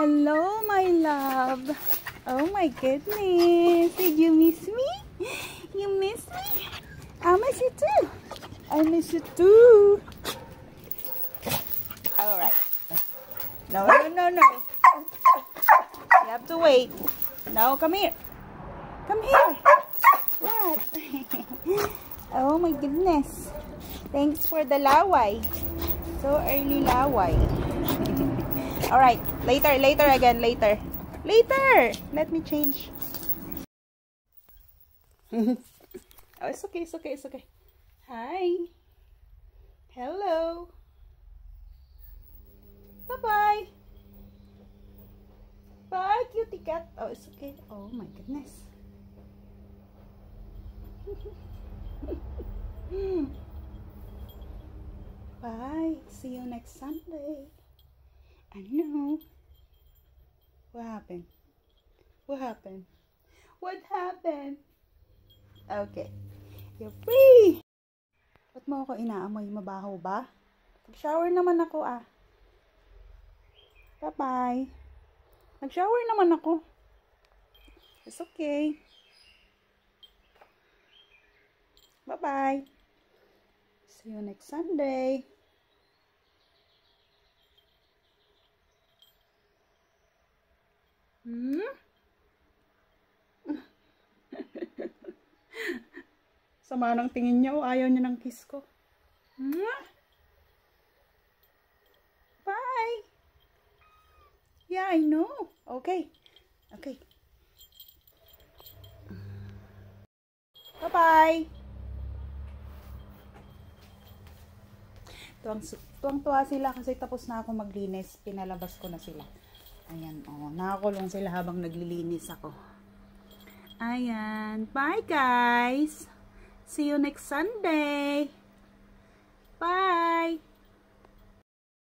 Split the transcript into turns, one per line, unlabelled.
Hello, my love. Oh my goodness. Did you miss me? You miss me? I miss you too. I miss you too. Alright. No, no, no, no. You have to wait. No, come here. Come here. What? oh my goodness. Thanks for the laway. So early laway. Alright, later, later again, later. Later! Let me change. oh, it's okay, it's okay, it's okay. Hi. Hello. Bye-bye. Bye, cutie cat. Oh, it's okay. Oh my goodness. Bye. See you next Sunday. I know. What happened? What happened? What happened? Okay. You're free! Ba't mo ako inaamoy? Mabaho ba? Nag-shower naman ako ah. Bye-bye. Nag-shower naman ako. It's okay. Bye-bye. See you next Sunday. Hmm? Sama ng tingin niya. Oh, ayaw niya ng kiss ko. Hmm? Bye. Yeah, I know. Okay. Okay. Bye-bye. Tuwang-tuwa sila kasi tapos na ako maglinis. Pinalabas ko na sila. Ayan, oh. Nakakulong sila habang naglilinis ako. Ayan. Bye, guys. See you next Sunday. Bye.